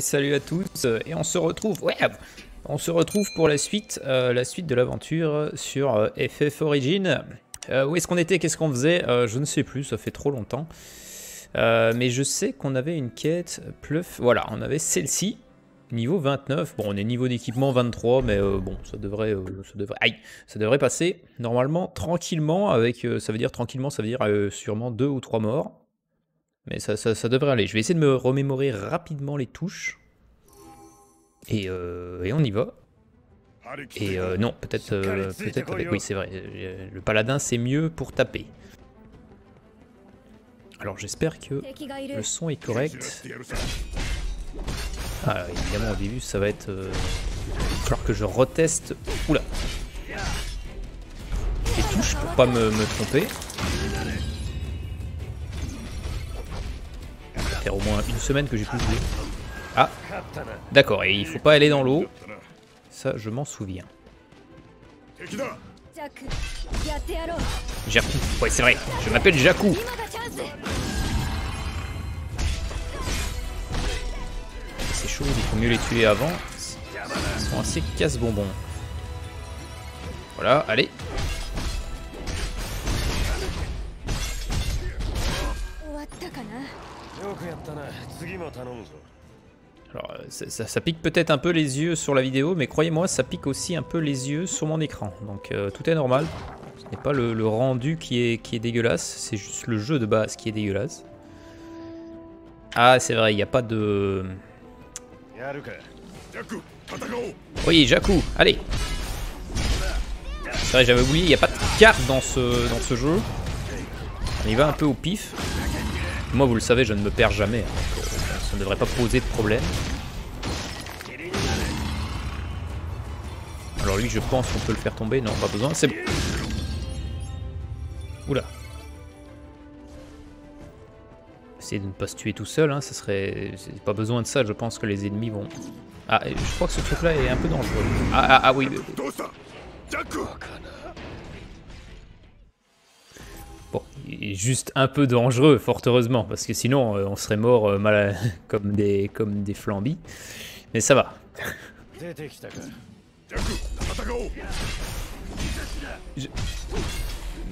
Salut à tous, et on se retrouve, ouais, on se retrouve pour la suite, euh, la suite de l'aventure sur euh, FF Origin. Euh, où est-ce qu'on était, qu'est-ce qu'on faisait Je ne sais plus, ça fait trop longtemps. mais je sais qu'on avait une quête, pleuf, voilà, on avait celle-ci, niveau 29. Bon, on est niveau d'équipement 23, mais bon, ça devrait, ça devrait, ça devrait passer normalement tranquillement. Avec, ça veut dire tranquillement, ça veut dire sûrement deux ou trois morts. Mais ça, ça, devrait aller. Je vais essayer de me remémorer rapidement les touches. Et, euh, et on y va. Et euh, non, peut-être euh, peut-être Oui, c'est vrai. Le paladin, c'est mieux pour taper. Alors j'espère que le son est correct. Ah, évidemment, au début, ça va être... Euh, falloir que je reteste... Oula Les touches pour pas me, me tromper. Au moins une semaine que j'ai plus joué. Ah, d'accord, et il faut pas aller dans l'eau. Ça, je m'en souviens. Jaku, ouais c'est vrai, je m'appelle Jaku. C'est chaud, il faut mieux les tuer avant. Ils sont assez casse-bonbons. Voilà, allez, Alors, euh, ça, pique peut-être un peu les yeux sur la vidéo, mais croyez-moi, ça pique aussi un peu les yeux sur mon écran. Donc euh, tout est normal. Ce n'est pas le, rendu qui est, qui est dégueulasse, c'est juste le jeu de base qui est dégueulasse. Ah, c'est vrai, il n'y a pas de... Oui, Jaku, allez C'est vrai, j'avais oublié, il n'y a pas de carte dans ce, dans ce jeu. On y va un peu au pif. Moi, vous le savez, je ne me perds jamais. Hein, euh, ça ne devrait pas poser de problème. Alors lui, je pense qu'on peut le faire tomber. Non, pas besoin. C'est bon. Oula. Essayer de ne pas se tuer tout seul, hein, ça serait... Pas besoin de ça, je pense que les ennemis vont... Ah, je crois que ce truc-là est un peu dangereux. Ah, ah, ah oui. Juste un peu dangereux, fort heureusement, parce que sinon euh, on serait mort euh, mal comme des comme des flambis. Mais ça va.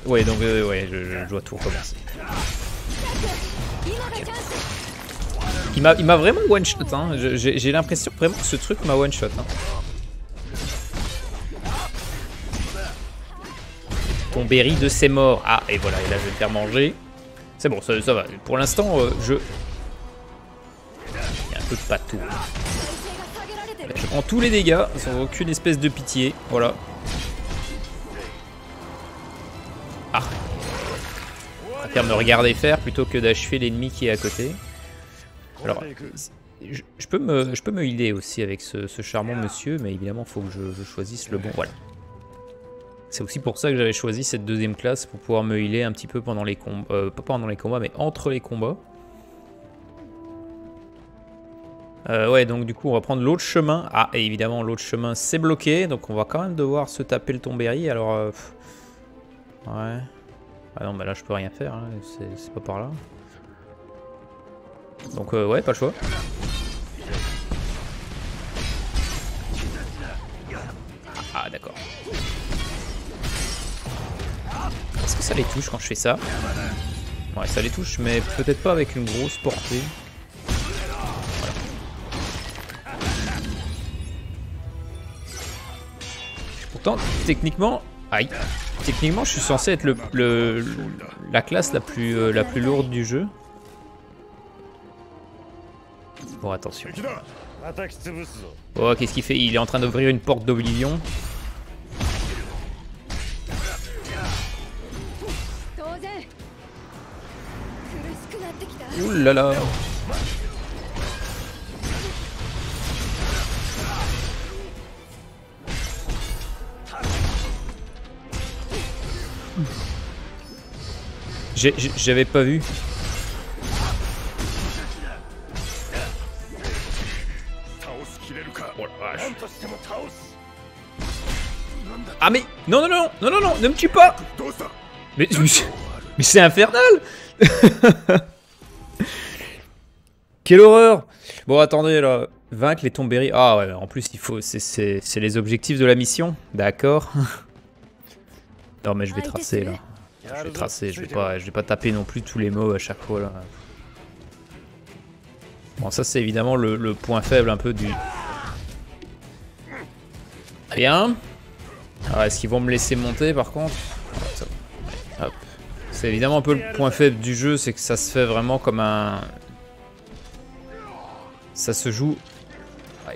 Ouais, donc euh, ouais, je, dois tout recommencer. Il m'a vraiment one shot. Hein. J'ai l'impression vraiment que ce truc m'a one shot. Hein. Ton berry de ses morts. Ah, et voilà, et là je vais le faire manger. C'est bon, ça, va. Pour l'instant, euh, je... Il y a un peu de patou. Je prends tous les dégâts, sans aucune espèce de pitié. Voilà. Ah. Je préfère me regarder faire plutôt que d'achever l'ennemi qui est à côté. Alors, je, peux me, je peux me healer aussi avec ce, charmant monsieur, mais évidemment, il faut que je choisisse le bon. Voilà. C'est aussi pour ça que j'avais choisi cette deuxième classe, pour pouvoir me healer un petit peu pendant les combats, euh, pas pendant les combats, mais entre les combats. Euh, ouais, donc du coup, on va prendre l'autre chemin. Ah, et évidemment, l'autre chemin, c'est bloqué, donc on va quand même devoir se taper le tombéry, alors... Euh, ouais... Ah non, bah là, je peux rien faire, hein. c'est pas par là. Donc, ouais, pas le choix. Ah, d'accord. Est-ce que ça les touche quand je fais ça Ouais, ça les touche, mais peut-être pas avec une grosse portée. Pourtant, techniquement... Aïe Techniquement, je suis censé être le, la classe la plus, euh, la plus lourde du jeu. Bon, attention. Oh, qu'est-ce qu'il fait? Il est en train d'ouvrir une porte d'oblivion. Ouh là là J'avais pas vu. Ah mais non non non non non non ne me tue pas. Mais mais c'est infernal Quelle horreur Bon, attendez, là. Vaincre les Tombéry. Ah ouais, en plus, il faut. C'est les objectifs de la mission. D'accord. non, mais je vais tracer, là. Je vais tracer, je vais pas, je vais pas taper non plus tous les mots à chaque fois, là. Bon, ça, c'est évidemment le, point faible un peu du... Bien. Alors, est-ce qu'ils vont me laisser monter, par contre? C'est évidemment un peu le point faible du jeu, c'est que ça se fait vraiment comme un, ça se joue...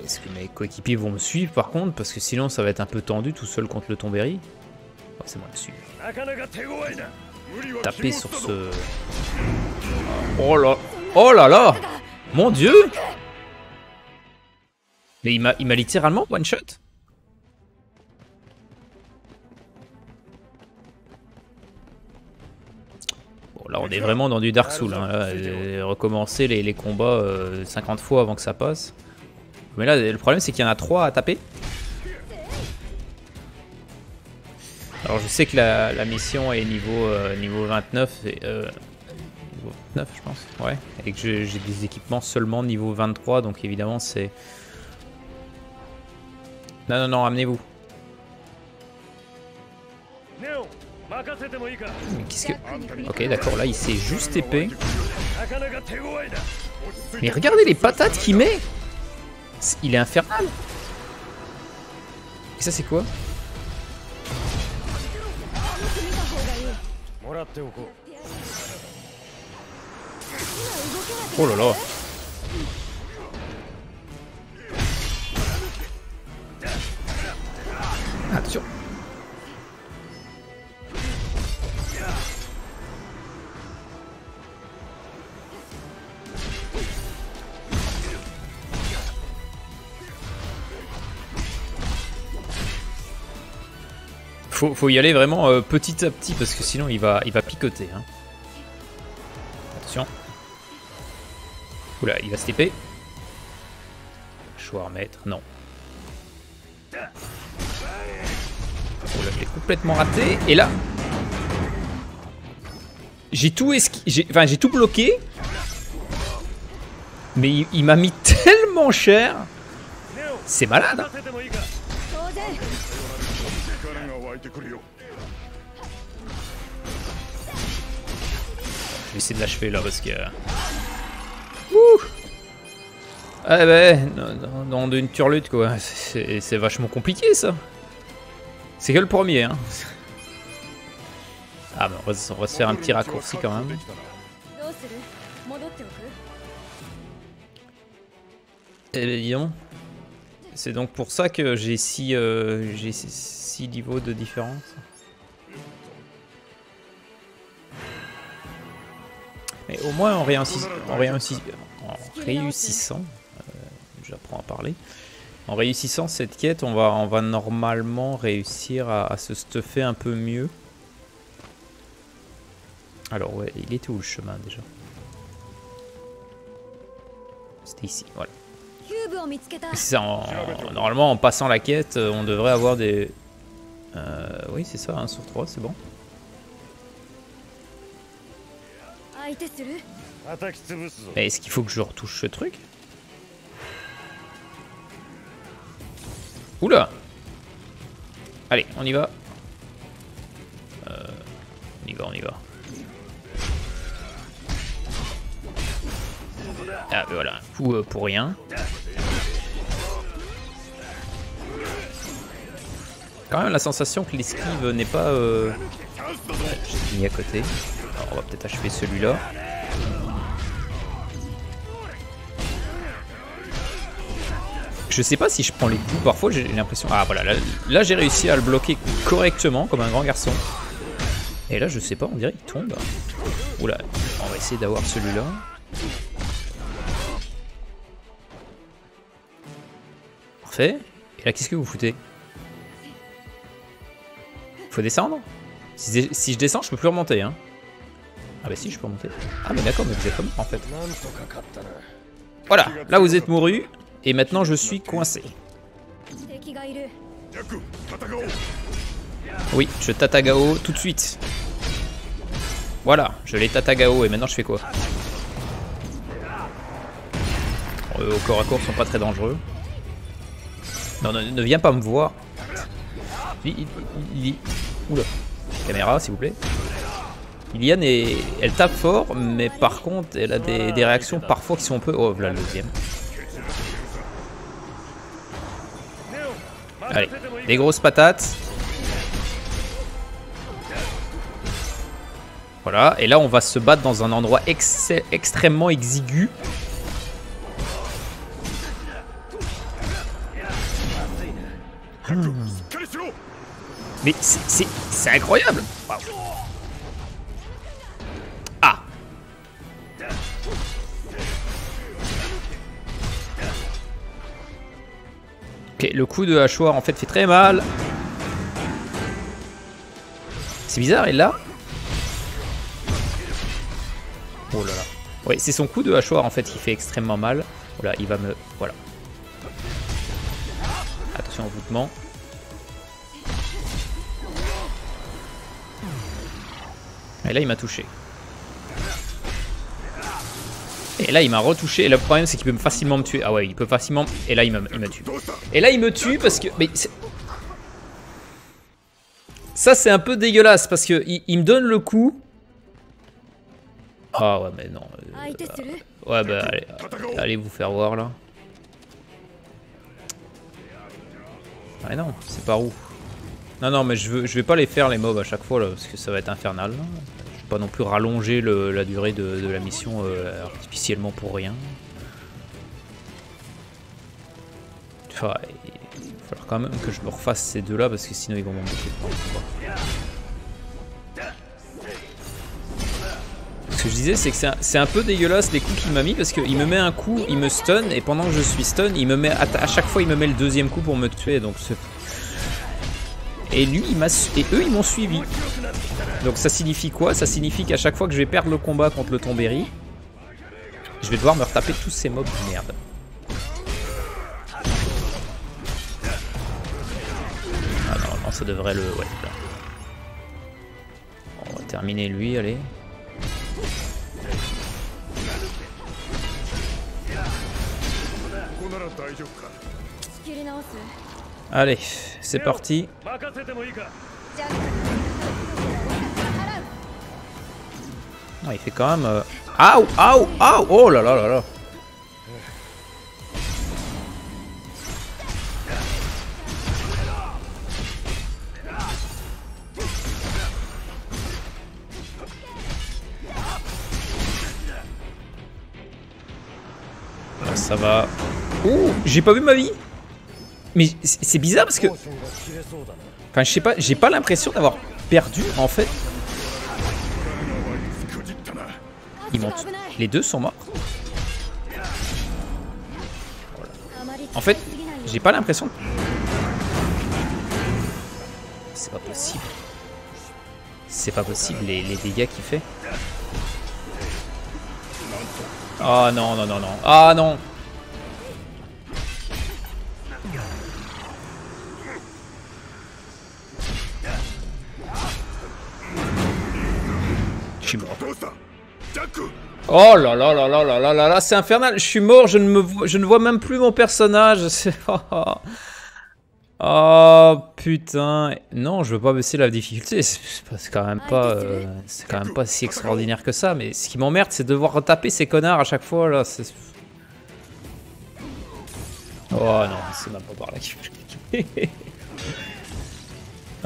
Est-ce que mes coéquipiers vont me suivre par contre? Parce que sinon ça va être un peu tendu tout seul contre le Tombéry. Oh, c'est moi le suivre. Taper sur ce... Oh là. Oh là là. Mon dieu. Mais il m'a littéralement one là, on est vraiment dans du Dark Souls. Hein, recommencer les, combats 50 euh, fois avant que ça passe. Mais là, le problème, c'est qu'il y en a 3 à taper. Alors, je sais que la, mission est niveau, euh, niveau 29. Et, euh, niveau 29, je pense. Ouais. Et que j'ai des équipements seulement niveau 23. Donc, évidemment, c'est... Non, non, non, amenez-vous. Qu'est-ce que... Ok, d'accord, là, il s'est juste épée. Mais regardez les patates qu'il met. Il est infernal. Et ça, c'est quoi? Oh là là. Attention Faut, faut y aller vraiment euh, petit à petit parce que sinon il va, il va picoter. Hein. Attention. Oula, il va se TP. Choix remettre, non. Oula, je l'ai complètement raté. Et là, j'ai tout esqui... Enfin, j'ai tout bloqué. Mais il, m'a mis tellement cher. C'est malade. Hein. Je vais essayer de l'achever là parce que... Ouh Ah ben, dans, une turlute quoi, c'est vachement compliqué ça. C'est que le premier hein. Ah ben on va, on va se faire un petit raccourci quand même. Et eh c'est donc pour ça que j'ai 6 euh, 6 niveaux de différence. Mais au moins en, réussi en, réussissant, euh, j'apprends à parler, en réussissant cette quête, on va, on va normalement réussir à, se stuffer un peu mieux. Alors ouais, il était où le chemin déjà? C'était ici, voilà. Ça, normalement en passant la quête, on devrait avoir des, euh, oui, c'est ça, 1 sur 3, c'est bon. Mais est-ce qu'il faut que je retouche ce truc? Oula Allez, on y va. Euh, on y va, on y va. Ah, ben voilà, un coup euh, pour rien. Quand même la sensation que l'esquive n'est pas... Euh... mis à côté. Alors, on va peut-être achever celui-là. Je sais pas si je prends les coups, parfois j'ai l'impression... Ah voilà, là, j'ai réussi à le bloquer correctement comme un grand garçon. Et là je sais pas, on dirait qu'il tombe. Oula, on va essayer d'avoir celui-là. Parfait. Et là qu'est-ce que vous foutez? Faut descendre si, je descends, je peux plus remonter. Hein. Ah bah si, je peux remonter. Ah mais d'accord, mais vous êtes comme en fait. Voilà, là vous êtes mouru. Et maintenant je suis coincé. Oui, je tatagao tout de suite. Voilà, je l'ai tatagao et maintenant je fais quoi? Au corps à corps sont pas très dangereux. Non, ne, viens pas me voir. Il. Caméra, s'il vous plaît. Iliane, est... elle tape fort, mais par contre, elle a des, réactions parfois qui sont un peu... Oh, voilà le deuxième. Allez, des grosses patates. Voilà, et là on va se battre dans un endroit extrêmement exigu. Mais c'est incroyable Ah Ok, le coup de hachoir en fait fait très mal. C'est bizarre, et là Oh là là. Oui, c'est son coup de hachoir en fait qui fait extrêmement mal. Voilà, il va me... Voilà. Attention au voûtement. Et là, il m'a touché. Et là, il m'a retouché. Et le problème, c'est qu'il peut facilement me tuer. Ah ouais, il peut facilement... Et là, il me, tue. Et là, il me tue parce que... Mais ça, c'est un peu dégueulasse parce que il, me donne le coup. Ah ouais, mais non. Euh, ouais, bah allez, allez vous faire voir là. Ah non, c'est pas où. Non, non, mais je, veux, je vais pas les faire les mobs à chaque fois là, parce que ça va être infernal. Pas non plus rallonger la durée de, la mission euh, artificiellement pour rien. Il va falloir quand même que je me refasse ces deux là parce que sinon ils vont m'embêter. Ce que je disais, c'est que c'est un, peu dégueulasse les coups qu'il m'a mis parce qu'il me met un coup, il me stun et pendant que je suis stun, il me met à, chaque fois il me met le deuxième coup pour me tuer. Donc et lui, il m'a et eux, ils m'ont suivi. Donc ça signifie quoi? Ça signifie qu'à chaque fois que je vais perdre le combat contre le Tombéry, je vais devoir me retaper tous ces mobs de merde. Ah non, ça devrait le... Ouais, On va terminer lui, allez. Allez, c'est parti. Non, il fait quand même... Euh... Aouh Aouh Aouh Oh là là là là ça va. Ouh J'ai pas vu ma vie mais c'est bizarre parce que... Enfin, je sais pas, j'ai pas l'impression d'avoir perdu, en fait. Les deux sont morts. En fait, j'ai pas l'impression... C'est pas possible. C'est pas possible, les, les dégâts qu'il fait. Oh non, non, non, non. Ah non Oh là là là là là là là là, c'est infernal. Je suis mort, je ne, me vois, je ne vois même plus mon personnage. Oh, putain. Non, je veux pas baisser la difficulté. C'est quand même pas, euh, c'est quand même pas si extraordinaire que ça. Mais ce qui m'emmerde, c'est de devoir retaper ces connards à chaque fois là. Oh non, c'est même pas par là qu'il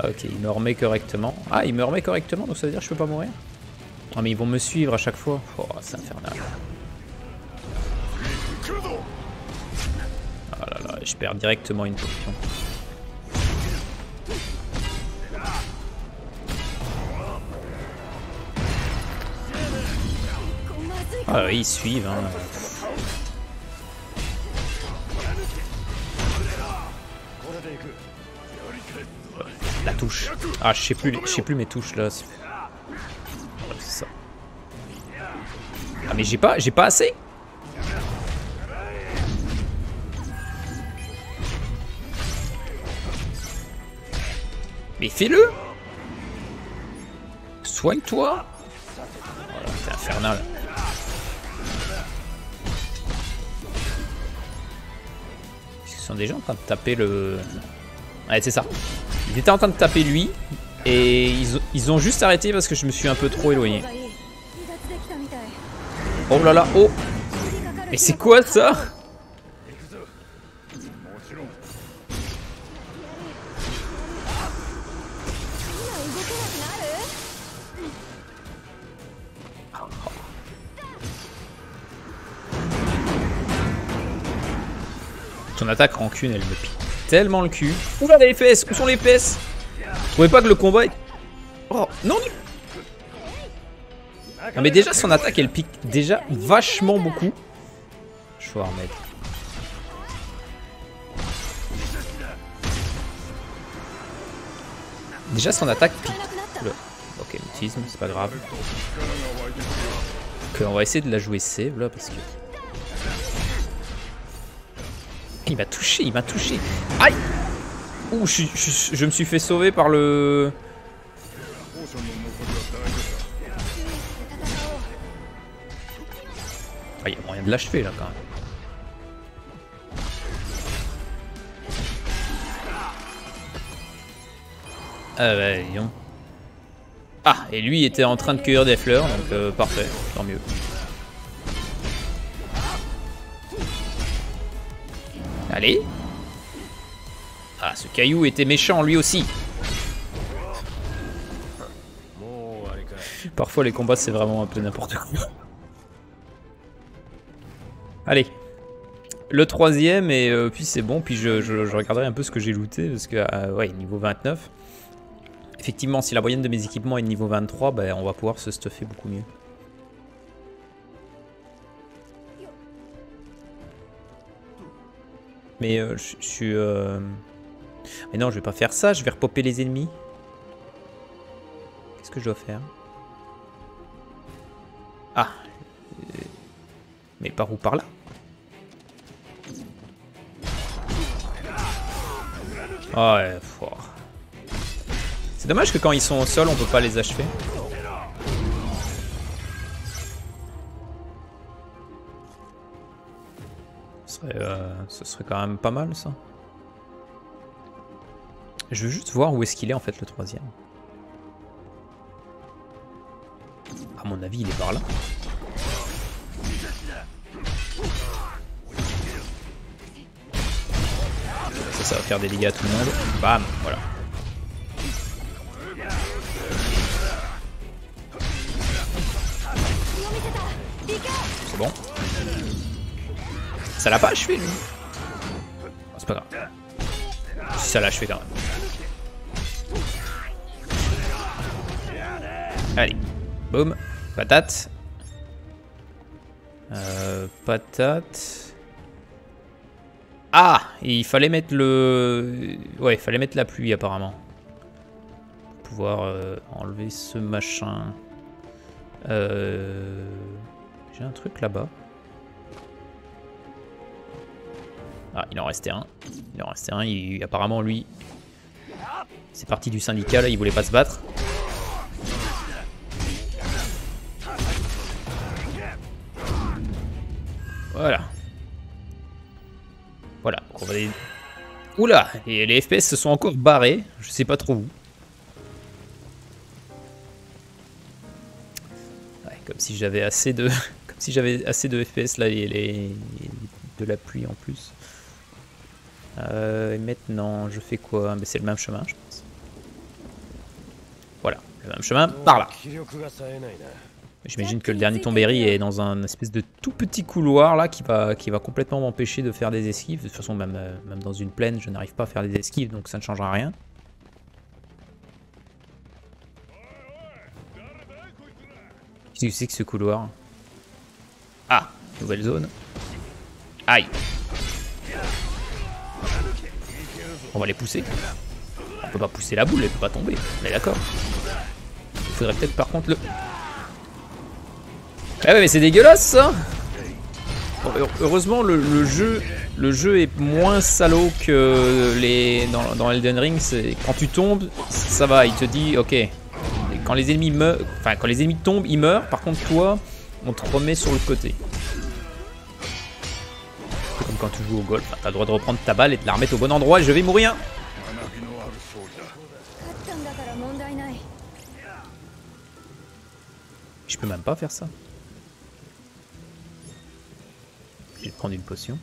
Ok, il me remet correctement. Ah, il me remet correctement, donc ça veut dire que je peux pas mourir? Oh mais ils vont me suivre à chaque fois. Oh c'est infernal. Oh là là, je perds directement une potion. Ah oui, ils suivent. Hein. La touche. Ah, je sais plus, je sais plus mes touches là. Ah mais j'ai pas, j'ai pas assez. Mais fais-le Soigne-toi Voilà, c'est infernal. sont déjà en train de taper le... Ouais, c'est ça. Ils étaient en train de taper lui, et ils, ils ont juste arrêté parce que je me suis un peu trop éloigné. Oh là là, oh Mais c'est quoi ça Son attaque rancune, elle me pique tellement le cul. Oula les fesses Où sont les fesses Je trouvais pas que le combat est... Oh, non Non mais déjà son attaque elle pique déjà vachement beaucoup. Je vais remettre. Déjà son attaque pique. Ok, mutisme, c'est pas grave. Ok, on va essayer de la jouer save là parce que... Il m'a touché, il m'a touché. Aïe Ouh, je, je, me suis fait sauver par le... Il y a moyen de l'achever là quand même. Ah bah, disons. Ah, et lui était en train de cueillir des fleurs, donc euh, parfait, tant mieux. Allez. Ah, ce caillou était méchant lui aussi. Parfois les combats c'est vraiment un peu n'importe quoi. Allez. Le troisième et euh, puis c'est bon. Puis je, regarderai un peu ce que j'ai looté parce que euh, ouais niveau 29. Effectivement si la moyenne de mes équipements est niveau 23 ben, on va pouvoir se stuffer beaucoup mieux. Mais euh, je suis... Mais non, je vais pas faire ça. Je vais repopper les ennemis. Qu'est-ce que je dois faire? Ah. Mais par où? Par là? Ah ouais, C'est dommage que quand ils sont au sol, on peut pas les achever. Euh, ce serait quand même pas mal ça. Je veux juste voir où est-ce qu'il est en fait le troisième. À mon avis il est par là. Ça, va faire des dégâts à tout le monde. Bam, voilà. C'est bon. Ça l'a pas achevé lui. c'est pas grave. Ça l'a achevé quand même. Allez. Boum. Patate. Euh, patate. Ah Il fallait mettre le... Ouais, il fallait mettre la pluie apparemment. Pour pouvoir euh, enlever ce machin. Euh... J'ai un truc là-bas. Ah, il en restait un. Il en restait un. Apparemment, lui, c'est parti du syndicat, là, il voulait pas se battre. Oula Et les FPS se sont encore barrés. Je sais pas trop où. Comme si j'avais assez de... comme si j'avais assez de FPS là, les... de la pluie en plus. Euh, et maintenant, je fais quoi? Mais c'est le même chemin, je pense. Voilà, le même chemin, par là. J'imagine que le dernier tombéry est dans un espèce de tout petit couloir là qui va, qui va complètement m'empêcher de faire des esquives. De toute façon, même, euh, même dans une plaine, je n'arrive pas à faire des esquives, donc ça ne changera rien. Qu'est-ce que c'est que ce couloir? Ah, nouvelle zone. Aïe On va les pousser. On peut pas pousser la boule, elle peut pas tomber. Mais d'accord. Il faudrait peut-être par contre le... Ah ouais mais c'est dégueulasse ça Heureusement le, jeu le jeu est moins salaud que les dans, Elden Ring. Quand tu tombes, ça va, il te dit ok. quand les ennemis meurent, enfin quand les ennemis tombent, ils meurent. Par contre toi, on te remet sur le côté. quand tu joues au golf. T'as le droit de reprendre ta balle et de la remettre au bon endroit. Je vais mourir. Je peux même pas faire ça. Je vais prendre une potion.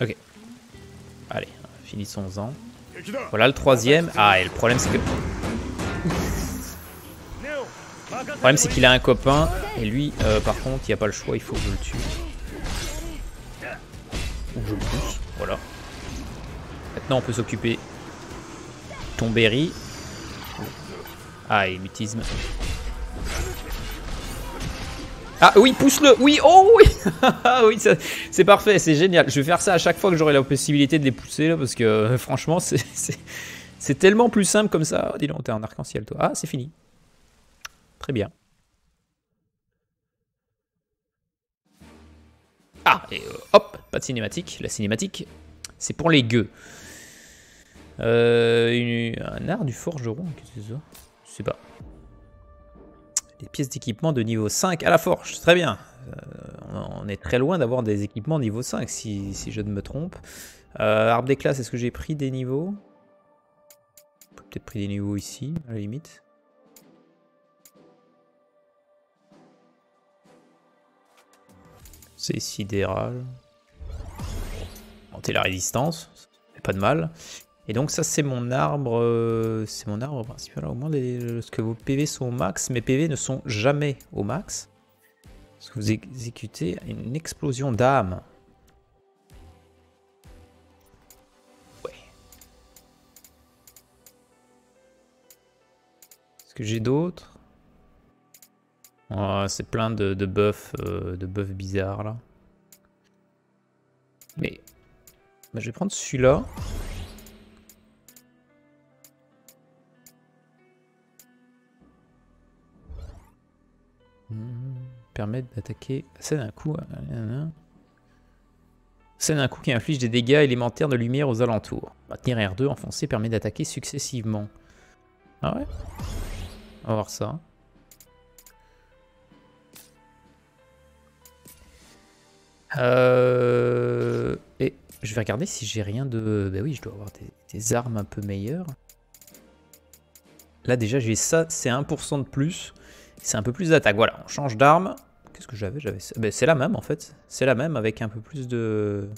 Ok. Allez, finissons-en. Voilà le troisième. Ah, et le problème c'est que... Le problème c'est qu'il a un copain, et lui, euh, par contre, il n'y a pas le choix, il faut que je le tue. Ou je le pousse, voilà. Maintenant on peut s'occuper ton berry. Ah, et mutisme. Ah oui, pousse-le Oui, oh oui oui, c'est parfait, c'est génial. Je vais faire ça à chaque fois que j'aurai la possibilité de les pousser, là, parce que euh, franchement, c'est tellement plus simple comme ça. Oh, dis donc, t'es un arc-en-ciel, toi. Ah, c'est fini. Très bien. Ah, et euh, hop, pas de cinématique. La cinématique, c'est pour les gueux. Euh, un art du forgeron, qu'est-ce que c'est ça? Sais pas. Des pièces d'équipement de niveau 5 à la forge, très bien. Euh, on est très loin d'avoir des équipements niveau 5 si, je ne me trompe. Euh, arbre des classes, est-ce que j'ai pris des niveaux? Peut-être pris des niveaux ici, à la limite. C'est sidéral. Monter la résistance, pas de mal. Et donc ça c'est mon arbre, euh, c'est mon arbre principal. Au moins lorsque vos PV sont au max, mes PV ne sont jamais au max. Parce que vous exécutez une explosion d'âme. Ouais. Est-ce que j'ai d'autres? Oh, C'est plein de, buffs, euh, de buffs bizarres là. Mais bah, je vais prendre celui-là. Permettre d'attaquer c'est d'un coup. C'est d'un coup qui inflige des dégâts élémentaires de lumière aux alentours. Maintenir R2 enfoncé permet d'attaquer successivement. Ah ouais? On va voir ça. Euh, et je vais regarder si j'ai rien de... Bah oui, je dois avoir des armes un peu meilleures. Là déjà j'ai ça, c'est 1% de plus. C'est un peu plus d'attaque. Voilà, on change d'arme. Qu'est-ce que j'avais? J'avais ben, C'est la même en fait. C'est la même avec un peu plus de...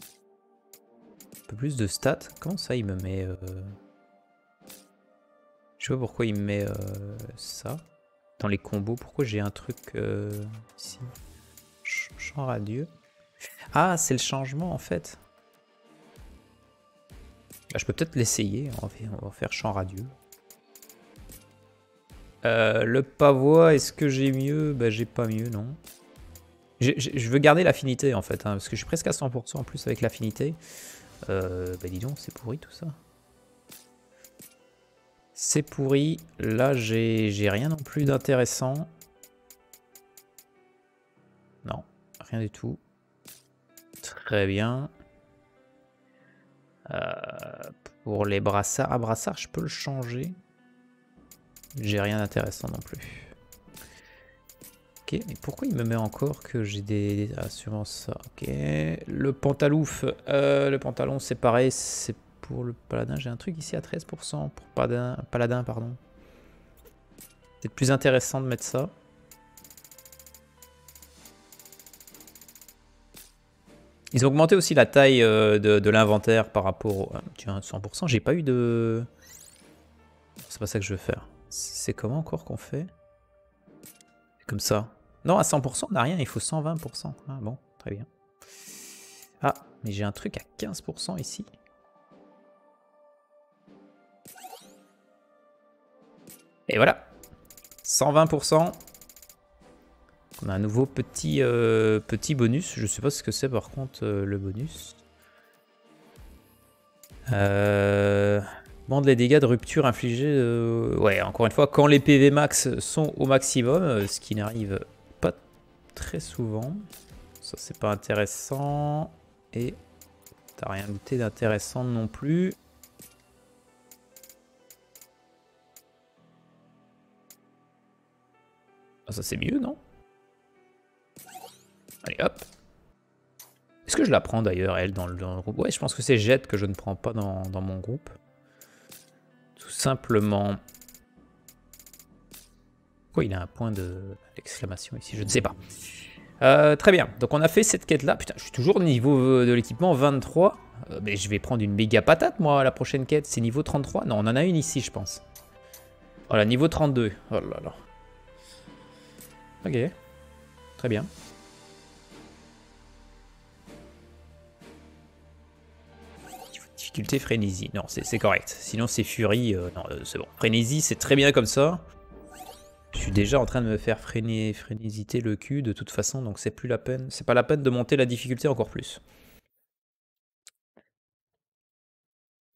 Un peu plus de stats. Comment ça il me met... Euh... Je sais pas pourquoi il me met euh, ça. Dans les combos. Pourquoi j'ai un truc euh, ici? Champ radieux. Ah, c'est le changement en fait. Ah, je peux peut-être l'essayer. On, on, va faire champ radieux. Euh, le pavois, est-ce que j'ai mieux? Bah j'ai pas mieux, non. Je veux garder l'affinité en fait, hein, parce que je suis presque à 100% en plus avec l'affinité. Euh, bah dis donc, c'est pourri tout ça. C'est pourri. Là, j'ai rien non plus d'intéressant. Non, rien du tout. Très bien. Euh, pour les brassards, à ah, brassard, je peux le changer. J'ai rien d'intéressant non plus. Ok, mais pourquoi il me met encore que j'ai des, assurances Ok, le pantalouf, euh, le pantalon c'est pareil, c'est pour le paladin. J'ai un truc ici à 13% pour paladin, paladin pardon. C'est plus intéressant de mettre ça. Ils ont augmenté aussi la taille euh, de, l'inventaire par rapport au... Tiens, 100%, j'ai pas eu de... C'est pas ça que je veux faire. C'est comment encore qu'on fait Comme ça. Non, à 100%, on n'a rien, il faut 120%. Ah bon, très bien. Ah, mais j'ai un truc à 15% ici. Et voilà 120%. On a un nouveau petit, euh, petit bonus. Je sais pas ce que c'est par contre euh, le bonus. Euh les dégâts de rupture infligés. Euh, ouais, encore une fois, quand les PV max sont au maximum, euh, ce qui n'arrive pas très souvent. Ça, c'est pas intéressant. Et t'as rien looté d'intéressant non plus. Ah, ça c'est mieux, non? Allez, hop. Est-ce que je la prends d'ailleurs, elle, dans le, groupe? Ouais, je pense que c'est Jet que je ne prends pas dans mon groupe. Simplement... Pourquoi il a un point d'exclamation ici Je ne sais pas. Euh, très bien, donc on a fait cette quête là. Putain, je suis toujours au niveau de l'équipement 23. Euh, mais je vais prendre une méga patate moi la prochaine quête. C'est niveau 33 Non, on en a une ici je pense. Voilà, niveau 32. Oh là là. Ok. Très bien. Difficulté frénésie. Non, c'est correct. Sinon c'est furie. Euh, non, c'est bon. Frénésie, c'est très bien comme ça. Je suis déjà en train de me faire frénésiter le cul de toute façon, donc c'est plus la peine. C'est pas la peine de monter la difficulté encore plus.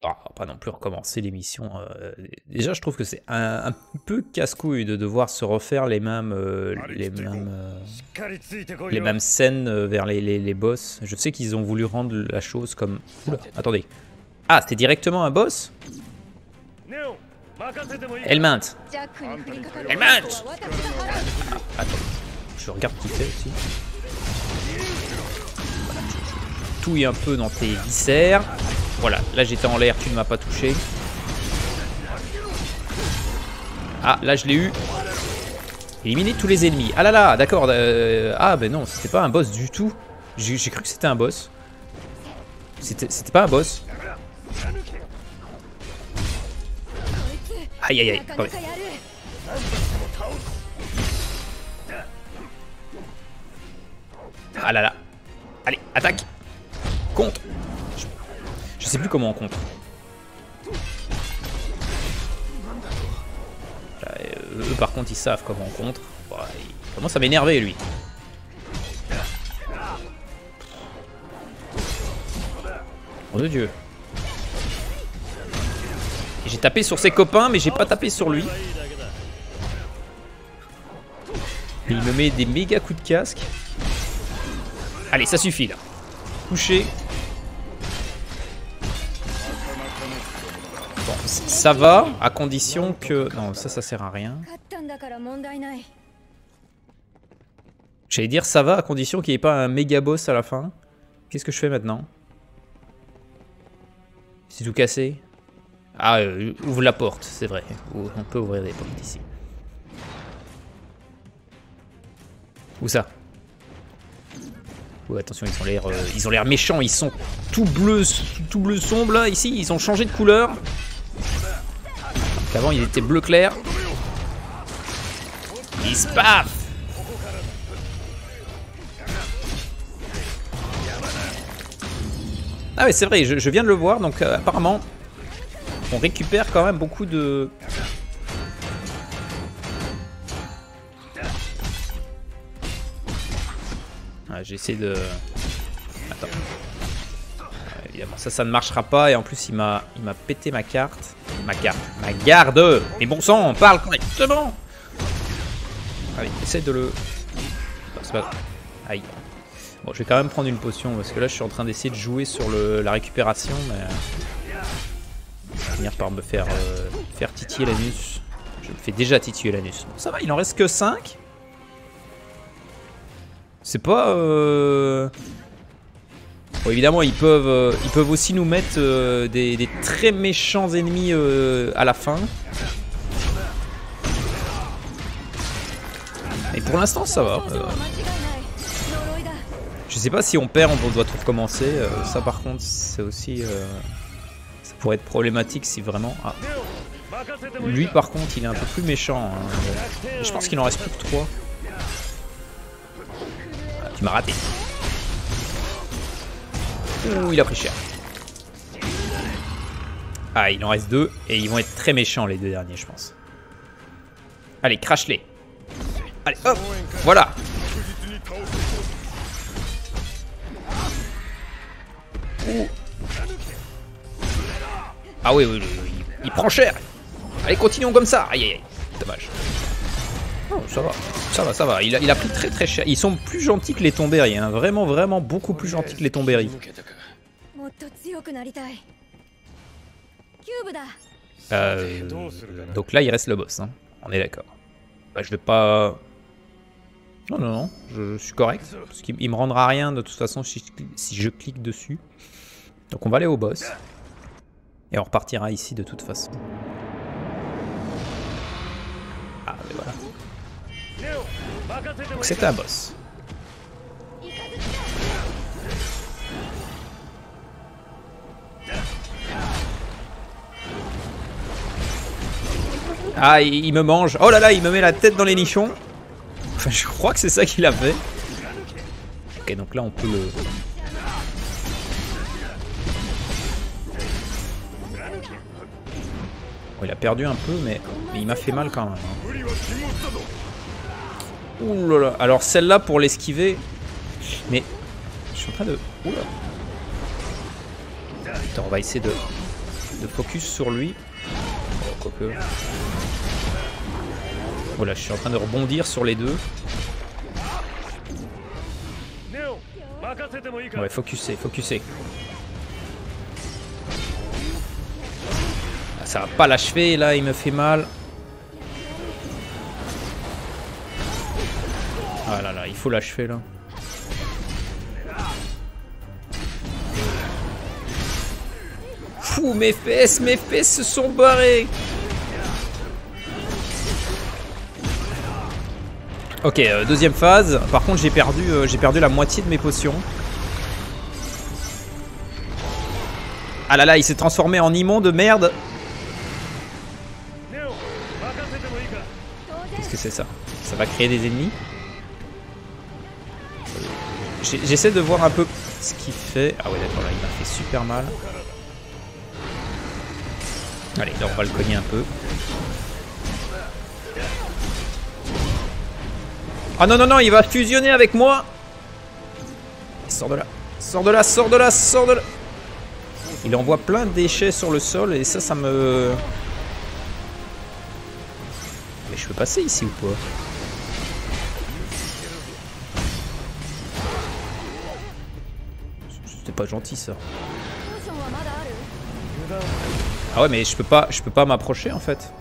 Ah, pas non plus recommencer l'émission. Euh, déjà, je trouve que c'est un, peu casse-couille de devoir se refaire les mêmes, euh, les mêmes, euh, les mêmes scènes vers les, les, boss. Je sais qu'ils ont voulu rendre la chose comme. Oula, attendez. Ah, c'était directement un boss elle mainte. Elle mainte ah, Attends, je regarde qui fait aussi. Touille un peu dans tes viscères. Voilà, là j'étais en l'air, tu ne m'as pas touché. Ah, là je l'ai eu. Éliminer tous les ennemis. Ah là là, d'accord. Euh, ah ben non, c'était pas un boss du tout. J'ai cru que c'était un boss. C'était pas un boss. Aïe aïe aïe. Ah là là. Allez, attaque. Contre. Je, sais plus comment on compte. Euh, eux par contre ils savent comment on contre. il commence à m'énerver lui. Oh de Dieu. J'ai tapé sur ses copains, mais j'ai pas tapé sur lui. il me met des méga coups de casque. Allez, ça suffit là. Touché. Bon, ça va, à condition que... Non, ça, ça sert à rien. J'allais dire ça va, à condition qu'il n'y ait pas un méga boss à la fin. Qu'est-ce que je fais maintenant? C'est tout cassé? Ah, euh, ouvre la porte, c'est vrai. On peut ouvrir des portes ici. Où ça? Oh, attention, ils ont l'air, euh, ils ont l'air méchants. Ils sont tout bleus, tout bleu sombre là. Ici, ils ont changé de couleur. Avant, ils étaient bleu clair. Se Ah ouais, c'est vrai. Je, viens de le voir. Donc euh, apparemment, on récupère quand même beaucoup de... Ah, J'essaie de... Attends. évidemment, ça, ça ne marchera pas. Et en plus, il m'a pété ma carte. Ma carte. Ma garde Mais bon sang, on parle correctement Allez, essaie de le... Aïe. Bon, je vais quand même prendre une potion parce que là, je suis en train d'essayer de jouer sur le, la récupération, mais finir par me faire, euh, faire titiller l'anus. Je me fais déjà titiller l'anus. ça va, il en reste que 5. C'est pas... Euh... Bon, évidemment, ils peuvent, euh, ils peuvent aussi nous mettre euh, des, très méchants ennemis à la fin. Et pour l'instant, ça va. Je sais pas si on perd, on doit tout recommencer. ça, par contre, c'est aussi pourrait être problématique si vraiment... Ah. Lui par contre il est un peu plus méchant. Hein. Je pense qu'il en reste plus que 3. Ah, tu m'as raté. Ouh, il a pris cher. Ah, il en reste deux. Et ils vont être très méchants les deux derniers, je pense. Allez, crash-les. Allez, hop Voilà ah oui, oui, il, prend cher. Allez, continuons comme ça. Aïe, aïe, aïe. Dommage. Oh, ça va, ça va, ça va. Il a, il a pris très très cher. Ils sont plus gentils que les tombéries. Hein. Vraiment, vraiment beaucoup plus gentils que les tombéries. Euh, donc là, il reste le boss. Hein. On est d'accord. Bah, je vais pas... Non, non, non, je, suis correct. Parce qu'il me rendra rien de toute façon si je, clique dessus. Donc on va aller au boss. Et on repartira ici de toute façon. Ah, mais voilà. C'est un boss. Ah, il me mange. Oh là là, il me met la tête dans les nichons. Je crois que c'est ça qu'il a fait. Ok, donc là, on peut le... il a perdu un peu, mais, il m'a fait mal quand même. Hein. Ouh là. Alors celle-là, pour l'esquiver... Mais... Je suis en train de... Ouh on va essayer de, de focus sur lui. Oh, quoique... Voilà, je suis en train de rebondir sur les deux. Ouais, focuser, focuser. Ça va pas l'achever, là, il me fait mal. Ah là là, il faut l'achever, là. Fou, mes fesses, mes fesses se sont barrées Ok, euh, deuxième phase. Par contre, j'ai perdu, euh, j'ai perdu la moitié de mes potions. Ah là là, il s'est transformé en immonde de merde. C'est ça Ça va créer des ennemis J'essaie de voir un peu ce qu'il fait. Ah ouais d'accord, là il m'a fait super mal. Allez, là on va le cogner un peu. Ah non, non, non, il va fusionner avec moi. Sors de là. Sors de là, sors de là, sors de là. Il envoie plein de déchets sur le sol et ça, ça me... Je peux passer ici ou pas C'était pas gentil ça. Ah ouais mais je peux pas je peux pas m'approcher en fait.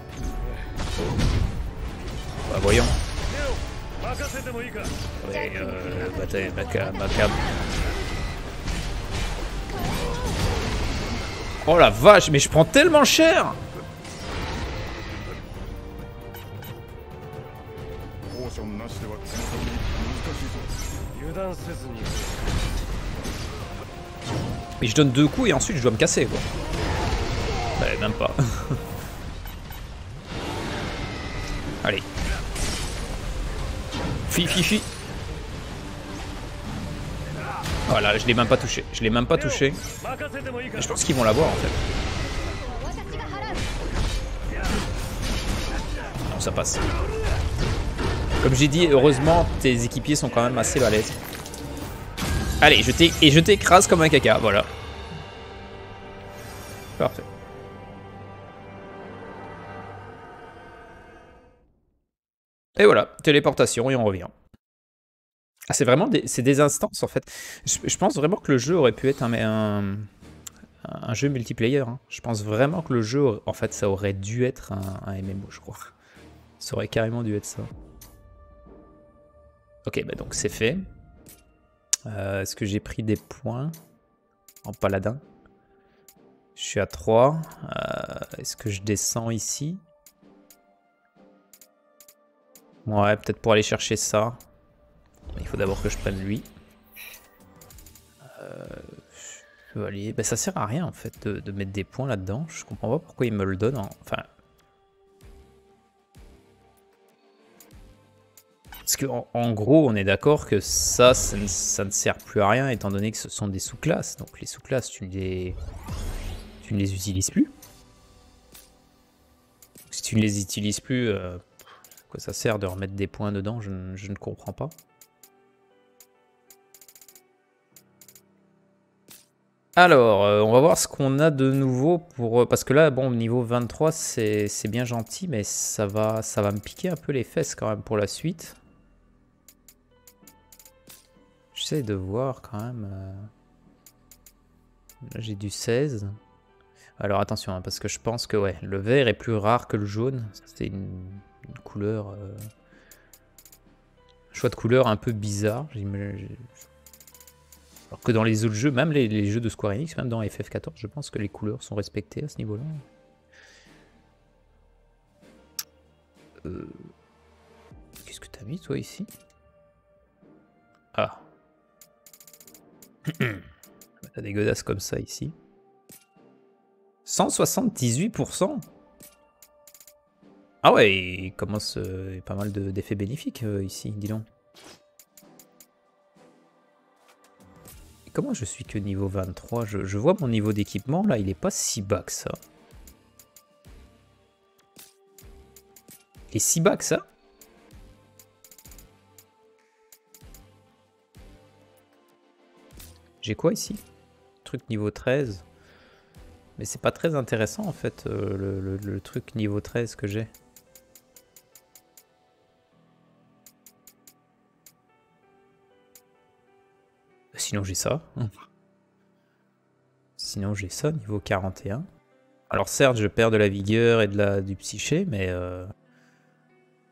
Bah voyons. Oh la vache, mais je prends tellement cher Mais je donne deux coups et ensuite je dois me casser quoi. Bah même pas. Allez, Fi, Voilà, je l'ai même pas touché. Je l'ai même pas touché. je pense qu'ils vont l'avoir en fait. Non, ça passe. Comme j'ai dit, heureusement, tes équipiers sont quand même assez balèzes. Allez, je et je t'écrase comme un caca, voilà. Parfait. Et voilà, téléportation et on revient. Ah, c'est vraiment des, des instances en fait. Je, pense vraiment que le jeu aurait pu être un, un, jeu multiplayer. Hein. Je pense vraiment que le jeu, en fait, ça aurait dû être un, MMO, je crois. Ça aurait carrément dû être ça. Ok, bah donc c'est fait. Euh, est-ce que j'ai pris des points en paladin? Je suis à 3. Euh, est-ce que je descends ici? Ouais, peut-être pour aller chercher ça. Il faut d'abord que je prenne lui. Euh, chevalier. Bah, ça sert à rien en fait de, mettre des points là-dedans. Je comprends pas pourquoi il me le donne. Enfin. Parce qu'en en, gros, on est d'accord que ça, ça ne, sert plus à rien étant donné que ce sont des sous-classes. Donc les sous-classes, tu, les... tu ne les utilises plus. Si tu ne les utilises plus, euh, ça sert de remettre des points dedans? Je, ne comprends pas. Alors, euh, on va voir ce qu'on a de nouveau pour... Euh, parce que là, bon, niveau 23, c'est bien gentil, mais ça va, ça va me piquer un peu les fesses quand même pour la suite. J'essaie de voir quand même... Euh, là, j'ai du 16. Alors attention, hein, parce que je pense que ouais, le vert est plus rare que le jaune. C'est une couleur... Euh, Choix de couleur un peu bizarre. Alors que dans les autres jeux, même les, jeux de Square Enix, même dans FF14, je pense que les couleurs sont respectées à ce niveau-là. Euh, qu'est-ce que t'as mis toi ici? Ah. T'as des godasses comme ça ici. 178% Ah ouais, il commence euh, pas mal d'effets bénéfiques euh, ici, dis donc. comment je suis que niveau 23 je, je, vois mon niveau d'équipement, là, il est pas si bas que ça. Il est si bas que ça? J'ai quoi ici? Truc niveau 13. Mais c'est pas très intéressant en fait, euh, le, truc niveau 13 que j'ai. Sinon j'ai ça. Sinon j'ai ça, niveau 41. Alors certes, je perds de la vigueur et de la, du psyché, mais... Euh...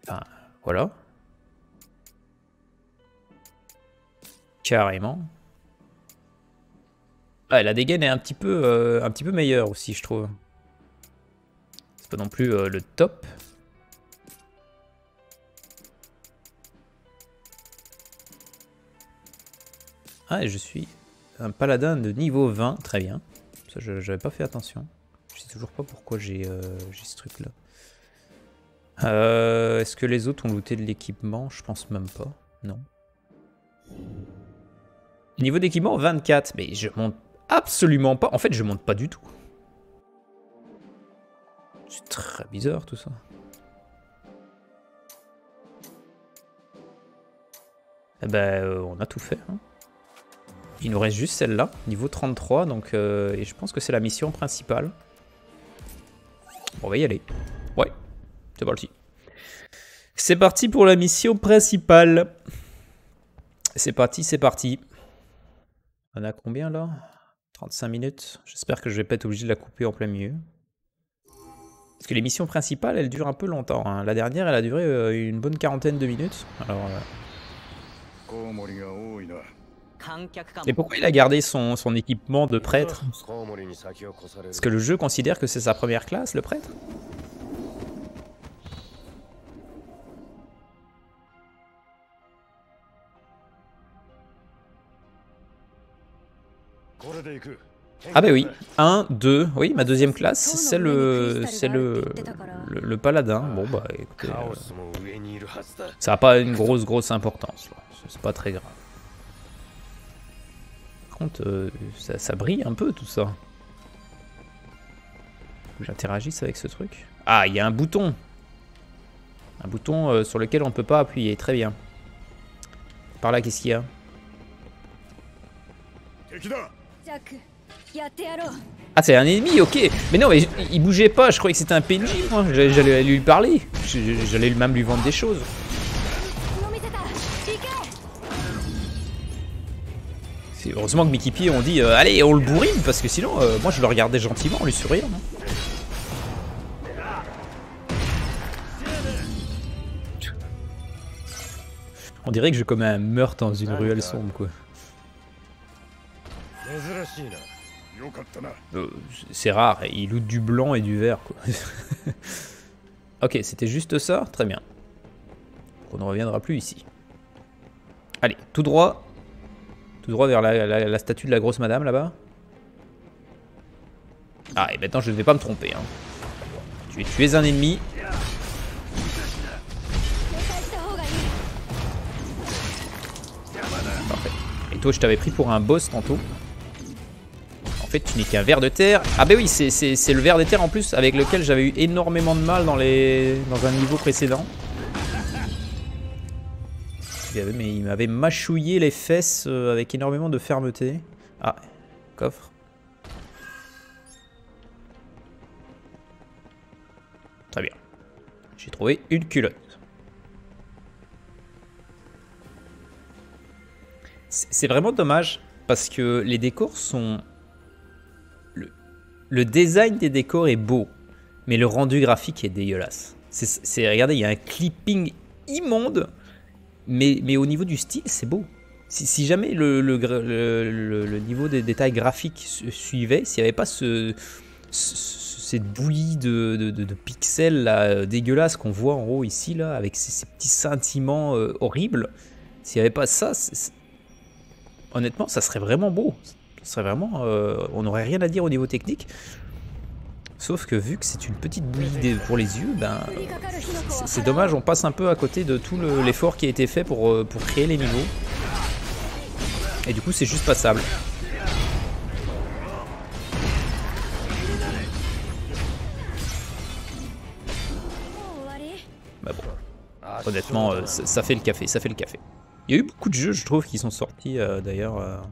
Enfin, voilà. Carrément. Ah, la dégaine est un petit peu, euh, un petit peu meilleure aussi, je trouve. C'est pas non plus euh, le top. Ah, et je suis un paladin de niveau 20, très bien. Ça, j'avais pas fait attention. Je sais toujours pas pourquoi j'ai euh, ce truc-là. Est-ce que les autres ont looté de l'équipement? Je pense même pas. Non. Niveau d'équipement, 24. Mais je monte absolument pas. En fait, je monte pas du tout. C'est très bizarre tout ça. Eh ben, euh, on a tout fait. Hein. Il nous reste juste celle-là, niveau 33, donc euh, et je pense que c'est la mission principale. on va y aller. Ouais, c'est parti. C'est parti pour la mission principale. C'est parti, c'est parti. On a combien là? 35 minutes. J'espère que je vais pas être obligé de la couper en plein milieu. Parce que les missions principales, elles durent un peu longtemps. Hein. La dernière, elle a duré euh, une bonne quarantaine de minutes. Alors, euh. Et pourquoi il a gardé son, son équipement de prêtre? Parce que le jeu considère que c'est sa première classe, le prêtre Ah bah oui, 1, 2, oui, ma deuxième classe, c'est le, c'est le, le, paladin. Bon bah écoutez, euh, ça n'a pas une grosse grosse importance, c'est pas très grave. Par contre, euh, ça, ça, brille un peu tout ça. J'interagisse avec ce truc. Ah, il y a un bouton. Un bouton euh, sur lequel on ne peut pas appuyer, très bien. Par là, qu'est-ce qu'il y a? Ah, c'est un ennemi, ok. Mais non, mais il bougeait pas, je croyais que c'était un PNJ, moi. J'allais lui parler. J'allais même lui vendre des choses. Heureusement que mes équipiers ont dit euh, Allez, on le bourrine, parce que sinon, euh, moi je le regardais gentiment en lui souriant. On dirait que je commets un meurtre dans une ruelle sombre, quoi. C'est rare, il loot du blanc et du vert. Quoi. ok, c'était juste ça Très bien. On ne reviendra plus ici. Allez, tout droit. Tout droit vers la, statue de la grosse madame là-bas. Ah, et maintenant je ne vais pas me tromper. Hein. Tu es tuer un ennemi. Parfait. Et toi, je t'avais pris pour un boss tantôt fait, tu n'es qu'un ver de terre. Ah bah oui, c'est le ver de terre en plus avec lequel j'avais eu énormément de mal dans, les, dans un niveau précédent. Mais il m'avait mâchouillé les fesses euh, avec énormément de fermeté. Ah, coffre. Très bien. J'ai trouvé une culotte. C'est vraiment dommage parce que les décors sont le design des décors est beau, mais le rendu graphique est dégueulasse. C'est, regardez, il y a un clipping immonde. mais, mais au niveau du style, c'est beau. Si, si jamais le, le, niveau des détails graphiques suivait, s'il n'y avait pas ce, cette bouillie de, de, pixels euh, dégueulasses qu'on voit en haut ici, là, avec ces, petits sentiments euh, horribles, s'il n'y avait pas ça, honnêtement, ça serait vraiment beau. Serait vraiment, euh, on n'aurait rien à dire au niveau technique. Sauf que vu que c'est une petite bouillie pour les yeux, ben, c'est dommage, on passe un peu à côté de tout l'effort qui a été fait pour, euh, pour créer les niveaux. Et du coup, c'est juste passable. Bah bon, honnêtement, euh, ça, fait le café, ça fait le café. Il y a eu beaucoup de jeux, je trouve, qui sont sortis, d'ailleurs,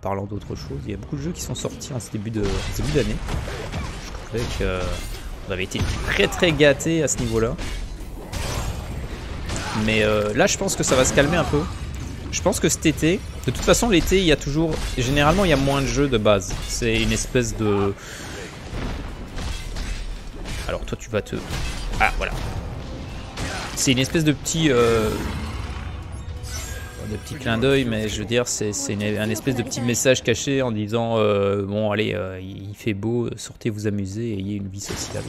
parlant d'autre chose, il y a beaucoup de jeux qui sont sortis en ce début d'année. De, avec, euh, on avait été très très gâtés à ce niveau-là. Mais euh, là, je pense que ça va se calmer un peu. Je pense que cet été, de toute façon, l'été, il y a toujours... Généralement, il y a moins de jeux de base. C'est une espèce de... Alors, toi, tu vas te... Ah, voilà. C'est une espèce de petit... Euh, de petits clins d'œil, mais je veux dire, c'est un espèce de petit message caché en disant euh, bon, allez, euh, il fait beau, sortez vous amuser ayez une vie sociale.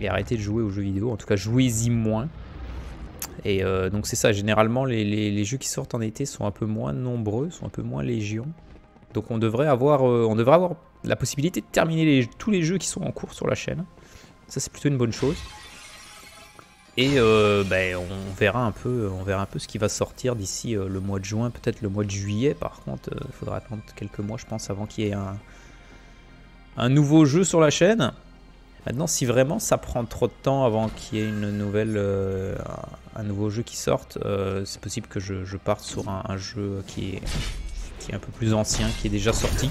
Et arrêtez de jouer aux jeux vidéo, en tout cas, jouez-y moins. Et euh, donc, c'est ça, généralement, les, jeux qui sortent en été sont un peu moins nombreux, sont un peu moins légion. Donc, on devrait avoir, on devrait avoir la possibilité de terminer tous les jeux qui sont en cours sur la chaîne. Ça, c'est plutôt une bonne chose. Et euh, ben, on verra un peu, on verra un peu ce qui va sortir d'ici euh, le mois de juin, peut-être le mois de juillet. Par contre, il euh, faudra attendre quelques mois, je pense, avant qu'il y ait un, nouveau jeu sur la chaîne. Maintenant, si vraiment ça prend trop de temps avant qu'il y ait une nouvelle, un nouveau jeu qui sorte, c'est possible que je, parte sur un, jeu qui est un peu plus ancien, qui est déjà sorti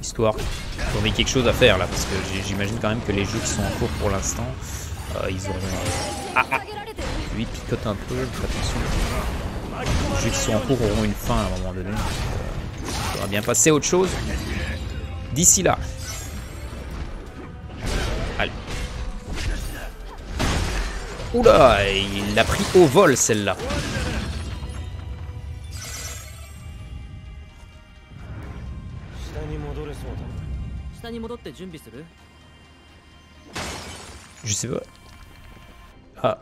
histoire qu'on ait quelque chose à faire là, parce que j'imagine quand même que les jeux qui sont en cours pour l'instant, euh, ils auront... Euh, ah, ah Lui picote un peu, attention. Les jeux qui sont en cours auront une fin à un moment donné. Euh, on va bien passer à autre chose. D'ici là. Allez. Oula, il l'a pris au vol celle-là. Je sais pas. Ah.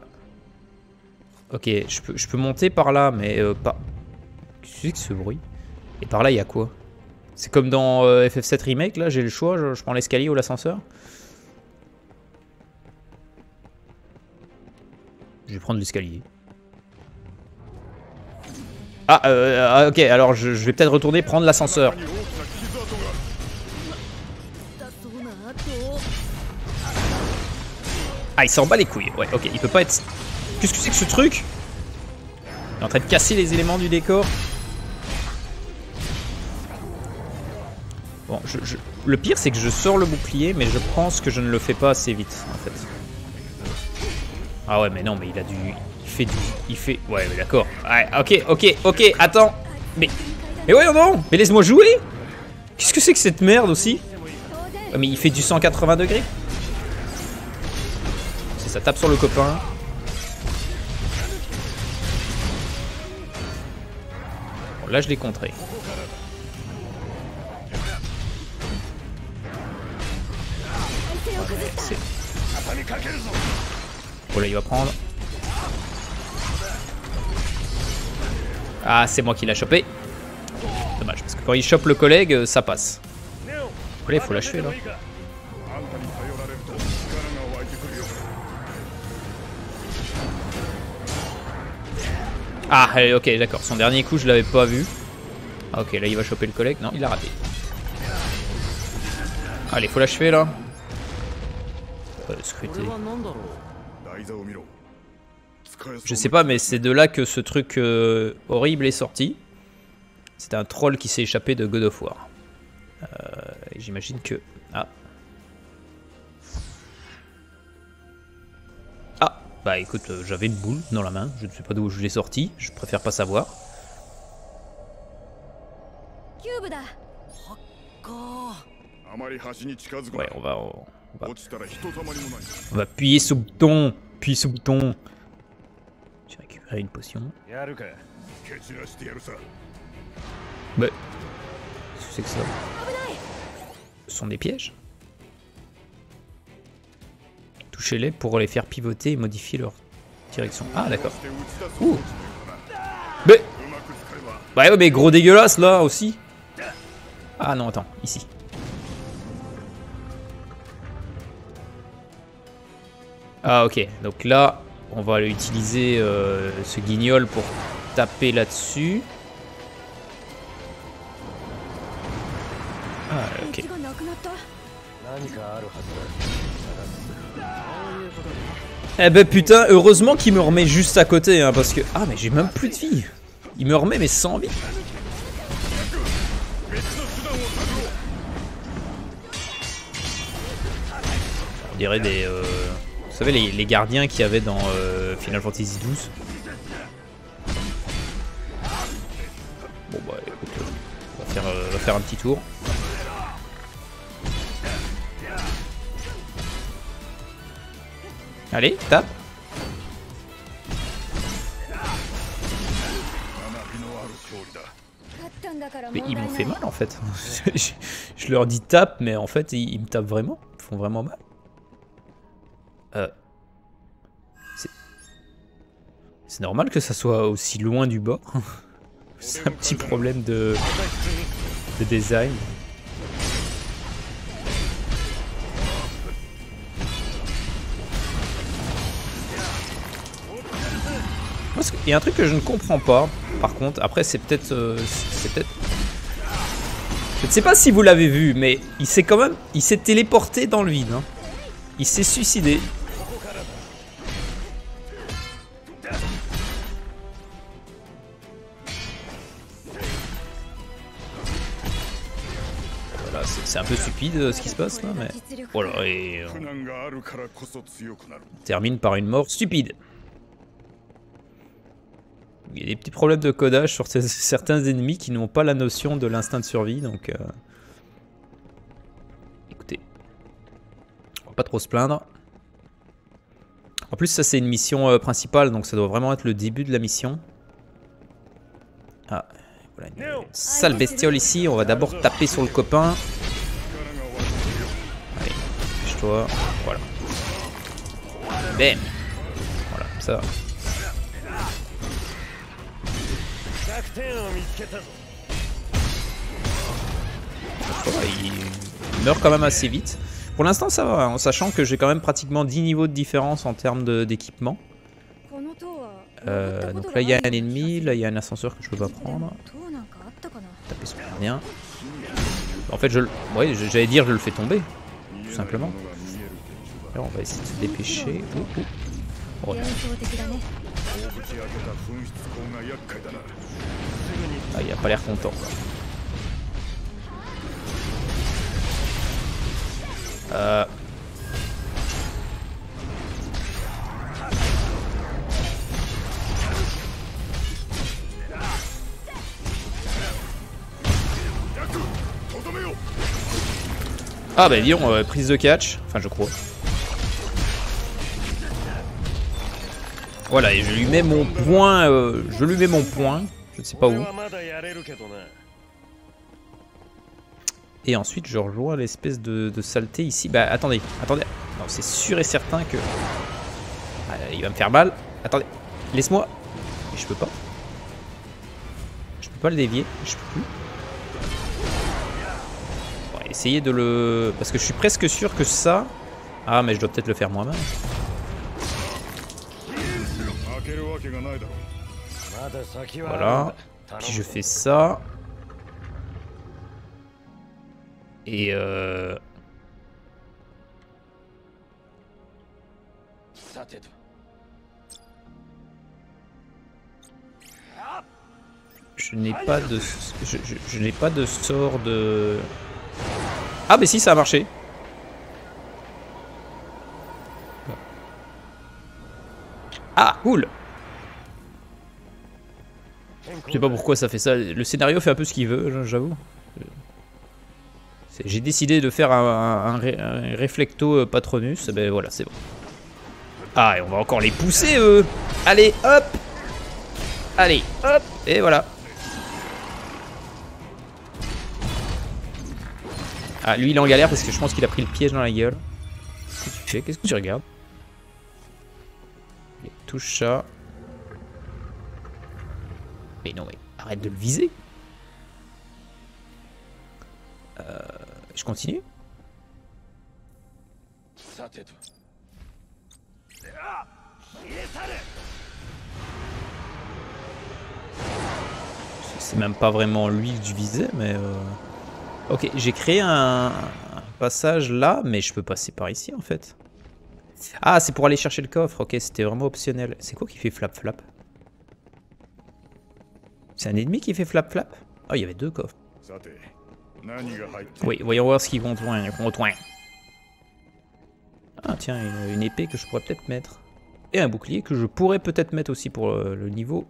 Ok, je peux, je peux monter par là, mais euh, pas... Qu'est-ce que c'est que ce bruit? Et par là, il y a quoi? C'est comme dans euh, FF7 Remake, là, j'ai le choix, je, prends l'escalier ou l'ascenseur? Je vais prendre l'escalier. Ah, euh, ah, ok, alors je vais peut-être retourner prendre l'ascenseur. Ah, il s'en bat les couilles. Ouais, ok, il peut pas être... Qu'est-ce que c'est que ce truc Il est en train de casser les éléments du décor. Bon, je, le pire, c'est que je sors le bouclier, mais je pense que je ne le fais pas assez vite, en fait. Ah ouais, mais non, mais il a du... Il fait du... Il fait... Ouais, mais d'accord. Ouais, ok, ok, ok, attends. Mais... Mais ouais, non Mais laisse-moi jouer Qu'est-ce que c'est que cette merde aussi? Mais il fait du 180 degrés ça tape sur le copain. Bon, là, je l'ai contré. Oh là, il va prendre. Ah, c'est moi qui l'a chopé. Dommage, parce que quand il chope le collègue, ça passe. Il faut l'achever, là. Ah, ok, d'accord. Son dernier coup, je l'avais pas vu. Ah, ok, là, il va choper le collègue. Non, il a raté. Allez, faut l'achever, là. Euh, scruter. Je sais pas, mais c'est de là que ce truc euh, horrible est sorti. C'est un troll qui s'est échappé de God of War. Euh, J'imagine que... Ah, Bah écoute, euh, j'avais une boule dans la main, je ne sais pas d'où je l'ai sortie, je préfère pas savoir. Ouais, on va... On va, on va appuyer sous bouton Appuyer sous bouton. J'ai récupéré une potion. Mais... Qu'est-ce que c'est que ça Ce sont des pièges. Touchez-les pour les faire pivoter et modifier leur direction. Ah, d'accord. Ouh. Mais... Bah ouais, mais gros dégueulasse, là, aussi. Ah non, attends, ici. Ah, ok. Donc là, on va utiliser euh, ce guignol pour taper là-dessus. Ah, ok. Eh ben putain, heureusement qu'il me remet juste à côté, hein, parce que... Ah, mais j'ai même plus de vie. Il me remet, mais sans vie. On dirait des... Euh... Vous savez, les, les gardiens qu'il y avait dans euh, Final Fantasy XII Bon bah écoute, euh, on va faire, euh, on va faire un petit tour. Allez, tape. Mais ils m'ont fait mal en fait. je, leur dis tape, mais en fait ils, me tapent vraiment. Ils font vraiment mal. Euh. C'est normal que ça soit aussi loin du bord. C'est un petit problème de, de design. parce qu'il y a un truc que je ne comprends pas, par contre. Après, c'est peut-être... Euh. Je ne sais pas si vous l'avez vu, mais il s'est quand même... Il s'est téléporté dans le vide. Hein. Il s'est suicidé. Voilà, c'est un peu stupide euh, ce qui se passe là, mais... Oh voilà, euh, termine par une mort stupide il y a des petits problèmes de codage sur certains ennemis qui n'ont pas la notion de l'instinct de survie, donc... Euh... Écoutez, on va pas trop se plaindre. En plus, ça c'est une mission euh, principale, donc ça doit vraiment être le début de la mission. Ah, voilà une sale bestiole ici, on va d'abord taper sur le copain. Allez, dépêche-toi, voilà. Bam Voilà, ça va. Il meurt quand même assez vite. Pour l'instant, ça va, en sachant que j'ai quand même pratiquement 10 niveaux de différence en termes d'équipement. Euh, donc là, il y a un ennemi, là, il y a un ascenseur que je peux pas prendre. Taper sur rien. En fait, je j'allais dire, je le fais tomber, tout simplement. On va essayer de se dépêcher. Oh, oh. Oh, ah, il a pas l'air content. Euh... Ah bah disons, euh, prise de catch, enfin je crois. Voilà, et je lui mets mon point, euh, je lui mets mon point, je ne sais pas où. Et ensuite, je rejoins l'espèce de, saleté ici. Bah, attendez, attendez. Non, c'est sûr et certain que... Ah, il va me faire mal. Attendez, laisse-moi. Je peux pas. Je peux pas le dévier, je peux plus. Bon, essayez de le... Parce que je suis presque sûr que ça... Ah, mais je dois peut-être le faire moi-même. Voilà. Puis je fais ça. Et. Euh, je n'ai pas de... Je, je n'ai pas de sort de... Ah mais si, ça a marché Ah, cool je sais pas pourquoi ça fait ça. Le scénario fait un peu ce qu'il veut, j'avoue. J'ai décidé de faire un, un- un ré- un réflecto euh, patronus. et Ben voilà, c'est bon. Ah, et on va encore les pousser, eux Allez, hop Allez, hop, et voilà. Ah, lui, il est en galère parce que je pense qu'il a pris le piège dans la gueule. Qu'est-ce que tu fais? Qu'est-ce que tu regardes? Touche ça. Mais non, mais arrête de le viser. Euh, je continue C'est même pas vraiment lui que je visais, mais... Euh... Ok, j'ai créé un, passage là, mais je peux passer par ici en fait. Ah, c'est pour aller chercher le coffre, ok, c'était vraiment optionnel. C'est quoi qui fait flap flap? C'est un ennemi qui fait flap flap? Oh, il y avait deux coffres. Oui, voyons voir ce qu'ils vont loin. Ah tiens, une, épée que je pourrais peut-être mettre. Et un bouclier que je pourrais peut-être mettre aussi pour euh, le, niveau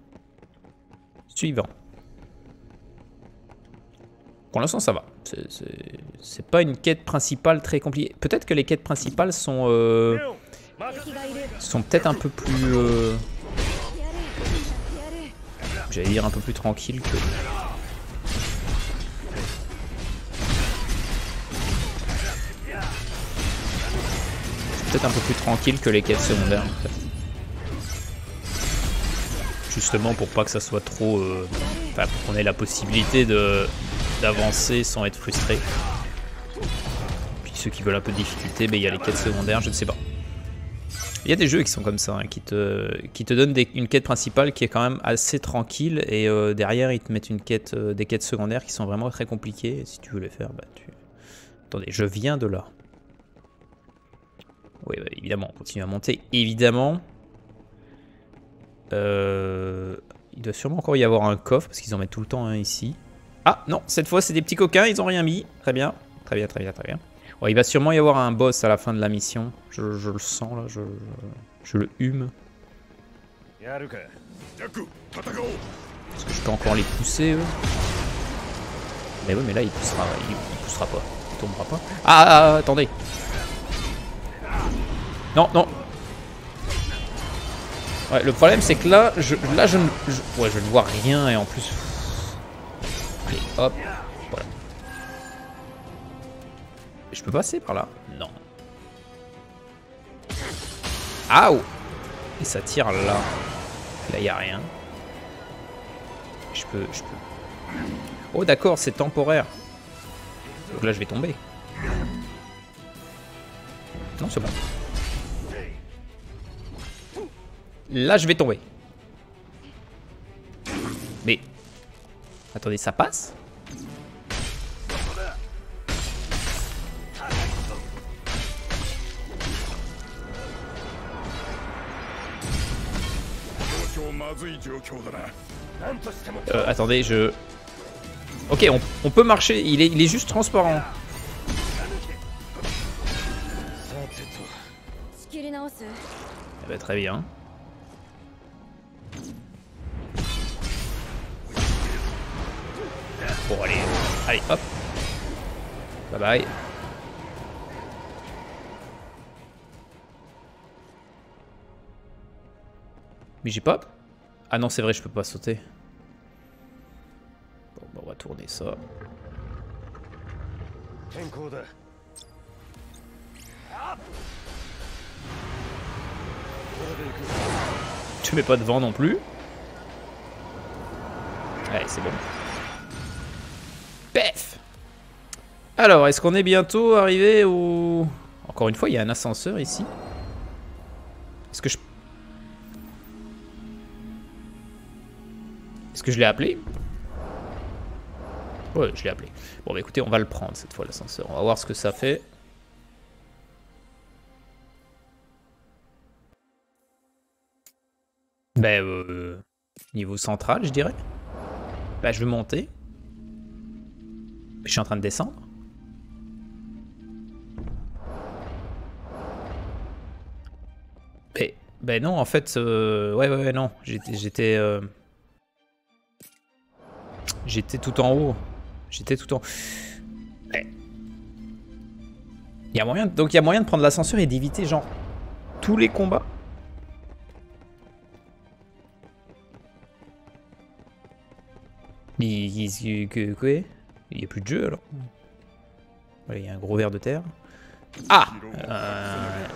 suivant. Pour l'instant, ça va. C'est pas une quête principale très compliquée. Peut-être que les quêtes principales sont... Euh, sont peut-être un peu plus... Euh, J'allais dire un peu plus tranquilles que... Peut-être un peu plus tranquille que les quêtes secondaires en fait. Justement pour pas que ça soit trop... euh, Enfin pour qu'on ait la possibilité de d'avancer sans être frustré. Puis ceux qui veulent un peu de difficulté, ben, il y a les quêtes secondaires, je ne sais pas. Il y a des jeux qui sont comme ça, hein, qui, te, qui te donnent une quête principale qui est quand même assez tranquille et euh, derrière ils te mettent une quête, euh, des quêtes secondaires qui sont vraiment très compliquées. Et si tu veux les faire, bah tu... Attendez, je viens de là. Oui, bah, évidemment, on continue à monter. Évidemment, euh, il doit sûrement encore y avoir un coffre parce qu'ils en mettent tout le temps un ici. Ah non, cette fois c'est des petits coquins, ils ont rien mis. Très bien, très bien, très bien, très bien. Il va sûrement y avoir un boss à la fin de la mission. Je, le sens là, je, je, le hume. Est-ce que je peux encore les pousser eux? Mais oui, mais là il poussera, il, poussera pas, il tombera pas. Ah, ah, ah attendez Non, non Ouais, le problème c'est que là, je, là je, ne, ouais, je ne vois rien et en plus. Allez, hop. Je peux passer par là Non. Ah oh Et ça tire là. Là y a rien. Je peux, je peux. Oh d'accord, c'est temporaire. Donc là je vais tomber. Non, c'est bon. Là je vais tomber. Mais... Attendez, ça passe? Euh, attendez, je... Ok, on, peut marcher, il est, il est, juste transparent. Eh ben, très bien. Bon, allez, allez, hop. Bye bye. Mais j'ai pop ah non, c'est vrai, je peux pas sauter. Bon, bah on va tourner ça. Tu mets pas de vent non plus. Allez, c'est bon. Pef Alors, est-ce qu'on est bientôt arrivé au... Encore une fois, il y a un ascenseur ici. Est-ce que je que je l'ai appelé Ouais, je l'ai appelé. Bon, bah écoutez, on va le prendre cette fois, l'ascenseur. On va voir ce que ça fait. Ben, euh, niveau central, je dirais. Ben, je vais monter. Je suis en train de descendre. Ben, ben non, en fait, euh, ouais, ouais, ouais, non. J'étais, j'étais, tout en haut. J'étais tout en. Il y a moyen, donc il y a moyen de prendre l'ascenseur et d'éviter genre tous les combats? Il, il- n'y a plus de jeu alors Il y a un gros ver de terre. Ah Euh,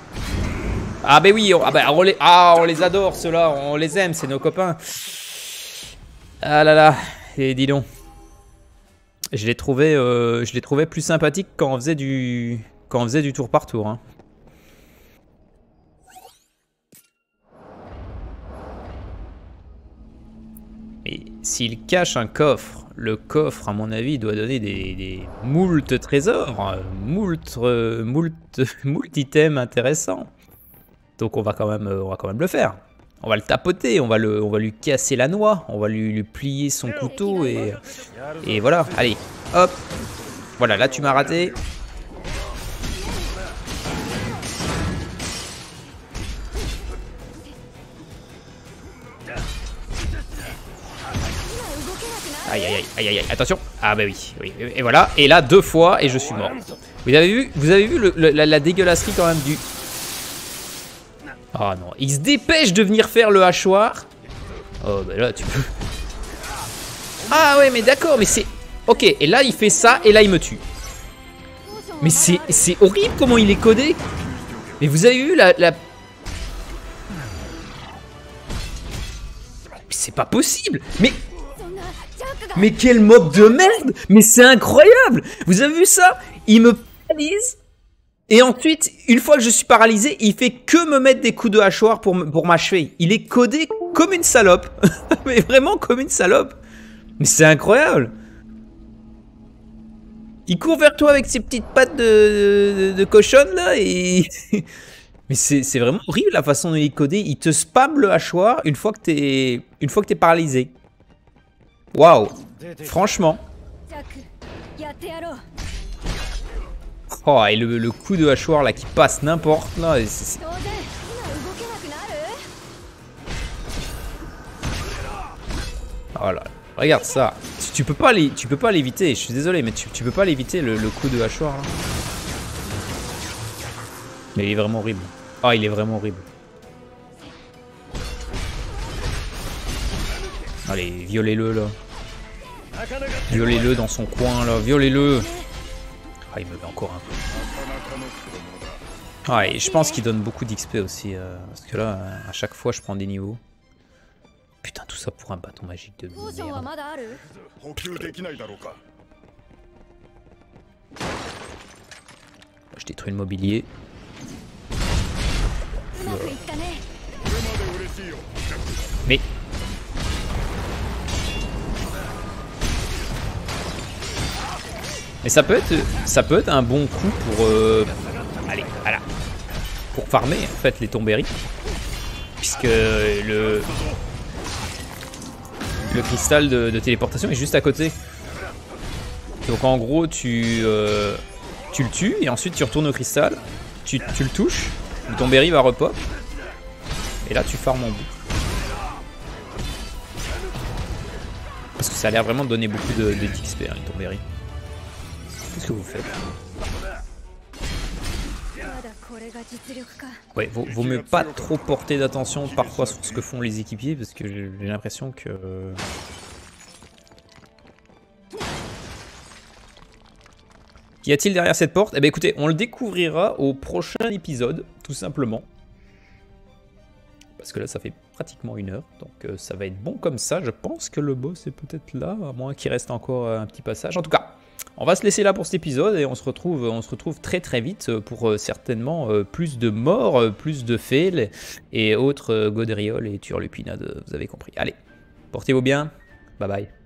Ah ben oui, ah, bah, ah, on les adore ceux-là, on les aime, c'est nos copains. Ah là là, et dis donc. Je les trouvais, euh, je les trouvais plus sympathiques quand on faisait du, tour par tour. hein. Mais s'il cache un coffre, le coffre, à mon avis, doit donner des, des moult trésors, moult, euh, items intéressants. Donc on va quand même, euh, on va quand même le faire. On va le tapoter, on va, le, on va lui casser la noix, on va lui, plier son couteau et, et voilà. Allez, hop. Voilà, là tu m'as raté. Aïe aïe aïe aïe aïe attention Ah bah oui, oui, et voilà, et là deux fois et je suis mort. Vous avez vu, vous avez vu la, la dégueulasserie quand même du... Ah non, il se dépêche de venir faire le hachoir. Oh bah là tu peux... Ah ouais mais d'accord mais c'est... Ok et là il fait ça et là il me tue. Mais c'est horrible comment il est codé. Mais vous avez vu la... la... C'est pas possible Mais... Mais quel mob de merde Mais c'est incroyable Vous avez vu ça? Il me et ensuite, une fois que je suis paralysé, il fait que me mettre des coups de hachoir pour, pour m'achever. Il est codé comme une salope. mais vraiment comme une salope. Mais c'est incroyable Il court vers toi avec ses petites pattes de, de, cochonne là et... Mais c'est vraiment horrible la façon dont il est codé. Il te spam le hachoir une fois que t'es une fois que t'es paralysé. Waouh Franchement. Oh, et le, le, coup de hachoir là qui passe n'importe là. Oh là, regarde ça. Tu, peux pas tu peux pas l'éviter. Je suis désolé, mais tu, peux pas l'éviter le, coup de hachoir là. Mais il est vraiment horrible. Ah, oh, il est vraiment horrible. Allez, violez-le là. Violez-le dans son coin là. Violez-le. Ah, il me met encore un peu. Ouais, et je pense qu'il donne beaucoup d'XP aussi. Euh, parce que là, à chaque fois, je prends des niveaux. Putain, tout ça pour un bâton magique de merde. Je détruis le mobilier. Mais Mais ça peut être, un bon coup pour, euh, allez, voilà, pour farmer en fait les tombéries, puisque le le cristal de, téléportation est juste à côté. Donc en gros tu euh, tu le tues et ensuite tu retournes au cristal, tu, tu le touches, le tombéry va repop et là tu farmes en boucle. Parce que ça a l'air vraiment de donner beaucoup de, de d'XP, hein. Qu'est-ce que vous faites Ouais, vaut, mieux pas trop porter d'attention parfois sur ce que font les équipiers parce que j'ai l'impression que euh, Qu'y a-t-il derrière cette porte? Eh bien écoutez, on le découvrira au prochain épisode, tout simplement. Parce que là, ça fait pratiquement une heure, donc euh, ça va être bon comme ça. Je pense que le boss est peut-être là, à moins qu'il reste encore un petit passage. En tout cas, on va se laisser là pour cet épisode et on se retrouve, on se retrouve très très vite pour euh, certainement euh, plus de morts, euh, plus de fails et autres gaudrioles et turlupinades, vous avez compris. Allez, portez-vous bien, bye bye.